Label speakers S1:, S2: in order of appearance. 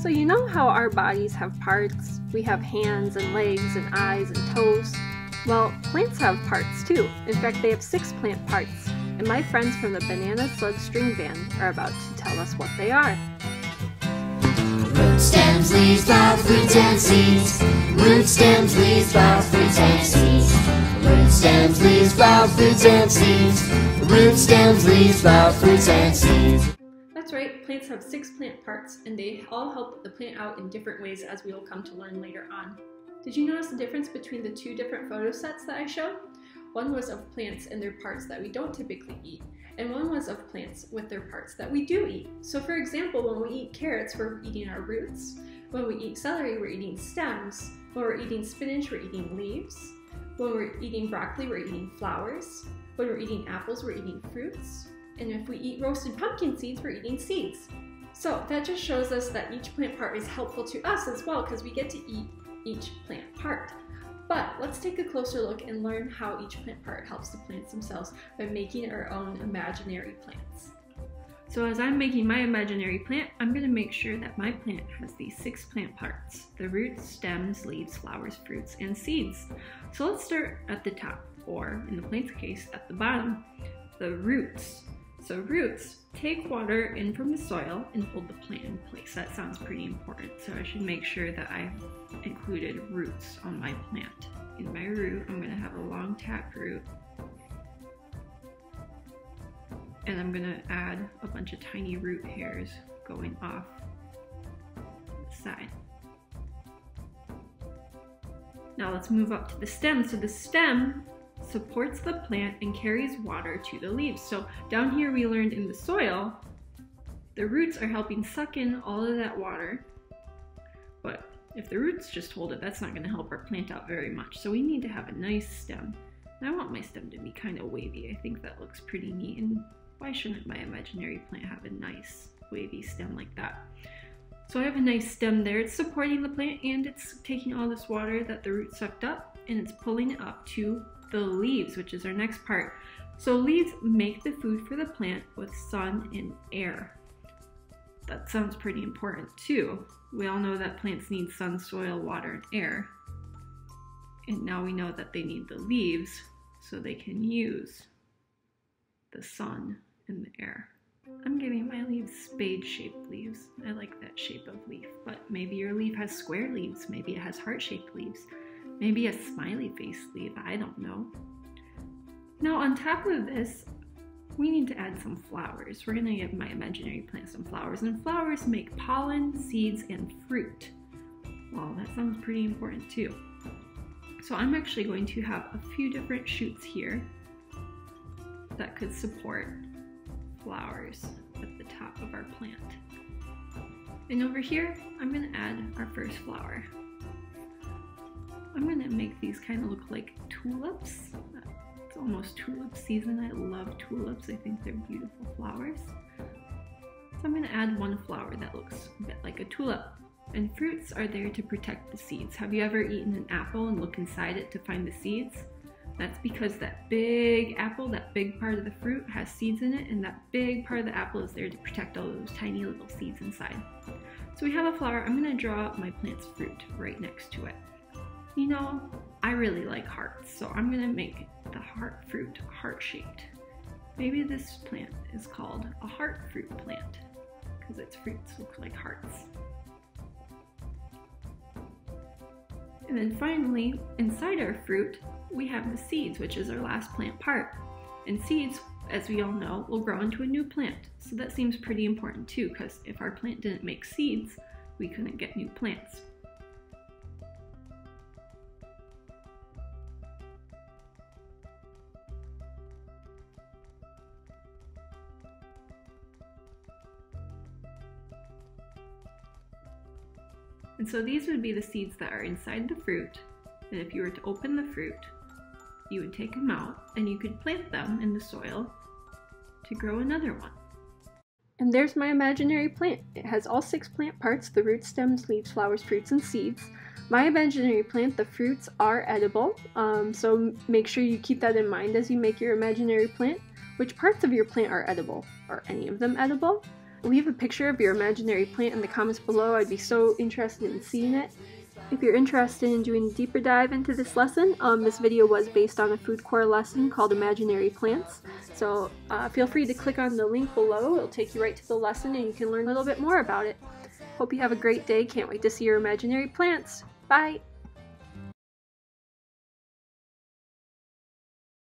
S1: So you know how our bodies have parts? We have hands and legs and eyes and toes. Well, plants have parts too. In fact, they have six plant parts. And my friends from the Banana Slug String Band are about to tell us what they are.
S2: Root stems, leaves, flowers, fruits, and seeds. Root stems, leaves, flowers, fruits, and seeds. Root stems, leaves, flowers, fruits, and seeds. Root stems, leaves, flowers, fruits, and seeds.
S1: That's right, plants have six plant parts, and they all help the plant out in different ways as we will come to learn later on. Did you notice the difference between the two different photo sets that I showed? One was of plants and their parts that we don't typically eat, and one was of plants with their parts that we do eat. So for example, when we eat carrots, we're eating our roots. When we eat celery, we're eating stems. When we're eating spinach, we're eating leaves. When we're eating broccoli, we're eating flowers. When we're eating apples, we're eating fruits. And if we eat roasted pumpkin seeds, we're eating seeds. So that just shows us that each plant part is helpful to us as well because we get to eat each plant part. But let's take a closer look and learn how each plant part helps the plants themselves by making our own imaginary plants. So as I'm making my imaginary plant, I'm going to make sure that my plant has these six plant parts, the roots, stems, leaves, flowers, fruits, and seeds. So let's start at the top, or in the plant's case, at the bottom, the roots. So roots take water in from the soil and hold the plant in place. That sounds pretty important. So I should make sure that I've included roots on my plant. In my root, I'm gonna have a long tap root. And I'm gonna add a bunch of tiny root hairs going off the side. Now let's move up to the stem. So the stem supports the plant and carries water to the leaves. So down here we learned in the soil, the roots are helping suck in all of that water. But if the roots just hold it, that's not gonna help our plant out very much. So we need to have a nice stem. And I want my stem to be kind of wavy. I think that looks pretty neat. And why shouldn't my imaginary plant have a nice wavy stem like that? So I have a nice stem there. It's supporting the plant and it's taking all this water that the root sucked up and it's pulling it up to the leaves, which is our next part. So leaves make the food for the plant with sun and air. That sounds pretty important too. We all know that plants need sun, soil, water, and air. And now we know that they need the leaves so they can use the sun and the air. I'm giving my leaves spade-shaped leaves. I like that shape of leaf, but maybe your leaf has square leaves. Maybe it has heart-shaped leaves. Maybe a smiley face leaf, I don't know. Now on top of this, we need to add some flowers. We're gonna give my imaginary plant some flowers, and flowers make pollen, seeds, and fruit. Well, that sounds pretty important too. So I'm actually going to have a few different shoots here that could support flowers at the top of our plant. And over here, I'm gonna add our first flower. I'm gonna make these kind of look like tulips. It's almost tulip season. I love tulips. I think they're beautiful flowers. So I'm gonna add one flower that looks a bit like a tulip. And fruits are there to protect the seeds. Have you ever eaten an apple and look inside it to find the seeds? That's because that big apple, that big part of the fruit has seeds in it and that big part of the apple is there to protect all those tiny little seeds inside. So we have a flower. I'm gonna draw my plant's fruit right next to it. You know, I really like hearts, so I'm gonna make the heart fruit heart-shaped. Maybe this plant is called a heart fruit plant because its fruits look like hearts. And then finally, inside our fruit, we have the seeds, which is our last plant part. And seeds, as we all know, will grow into a new plant. So that seems pretty important too, because if our plant didn't make seeds, we couldn't get new plants. And so these would be the seeds that are inside the fruit. And if you were to open the fruit, you would take them out and you could plant them in the soil to grow another one. And there's my imaginary plant. It has all six plant parts, the roots, stems, leaves, flowers, fruits, and seeds. My imaginary plant, the fruits are edible, um, so make sure you keep that in mind as you make your imaginary plant. Which parts of your plant are edible? Are any of them edible? Leave a picture of your imaginary plant in the comments below. I'd be so interested in seeing it. If you're interested in doing a deeper dive into this lesson, um, this video was based on a FoodCorps lesson called Imaginary Plants. So uh, feel free to click on the link below. It'll take you right to the lesson and you can learn a little bit more about it. Hope you have a great day. Can't wait to see your imaginary plants. Bye!